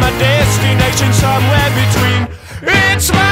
my destination somewhere between. It's my